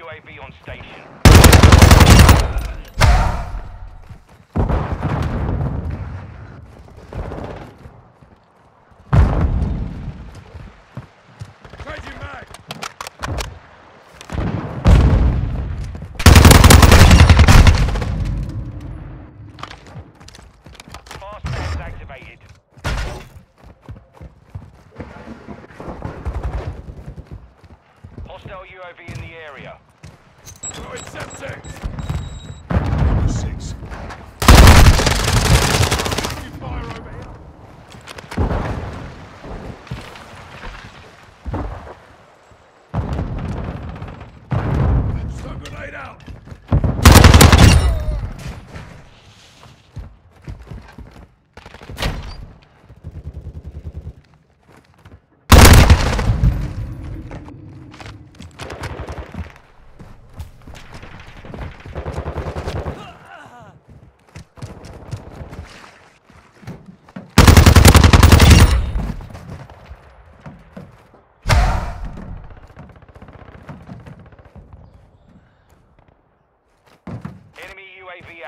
UAV on station.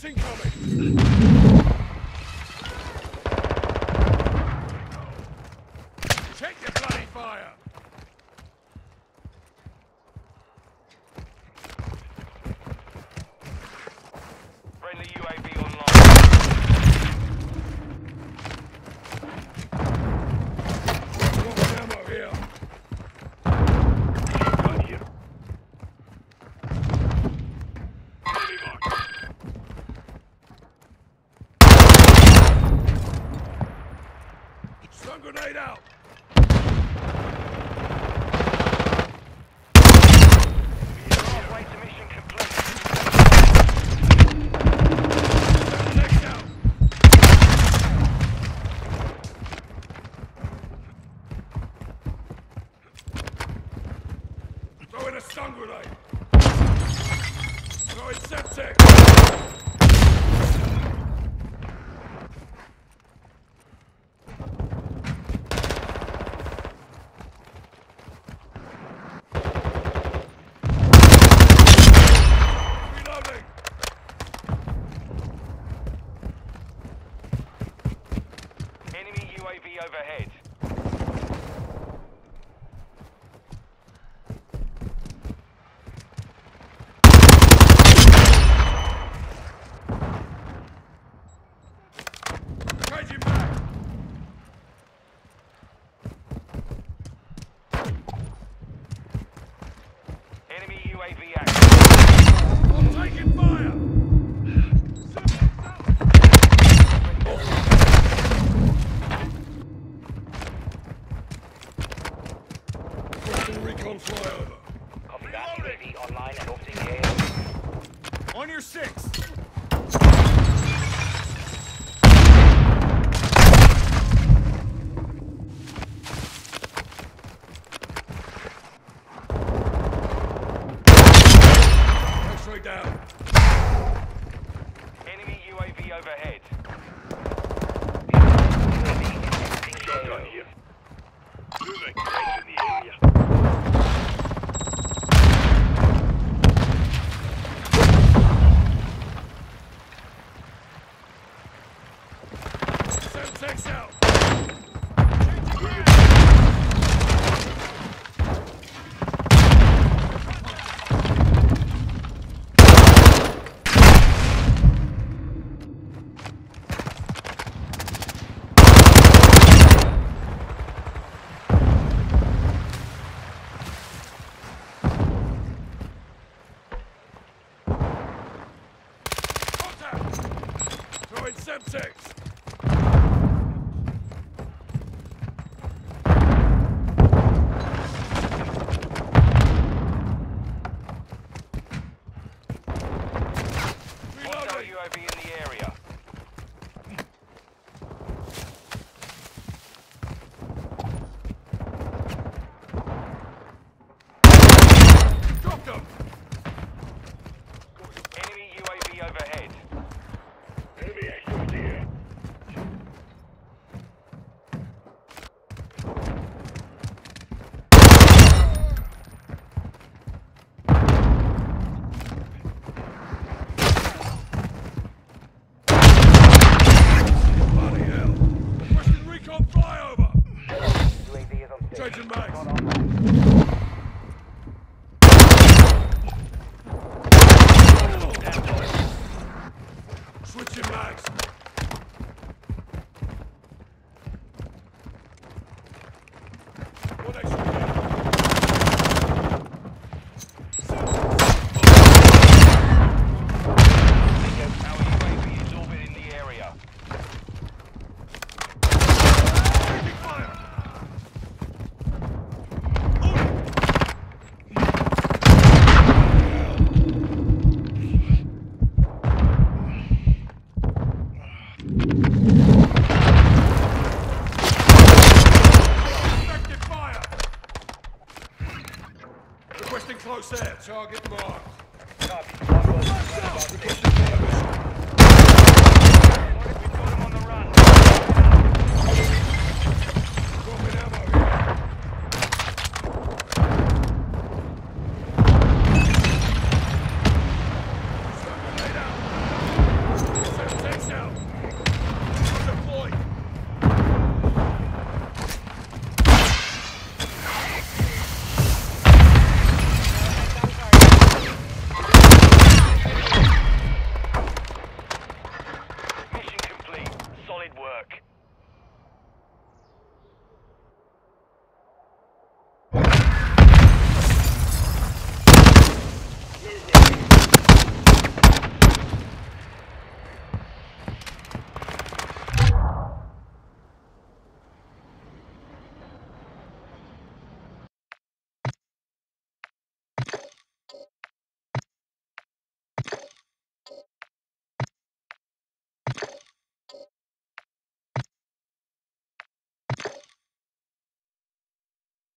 Gas incoming! grenade out! UAV active. I'm taking! Recon flyover. Copy that. Reloading. Online and off the air. On your six.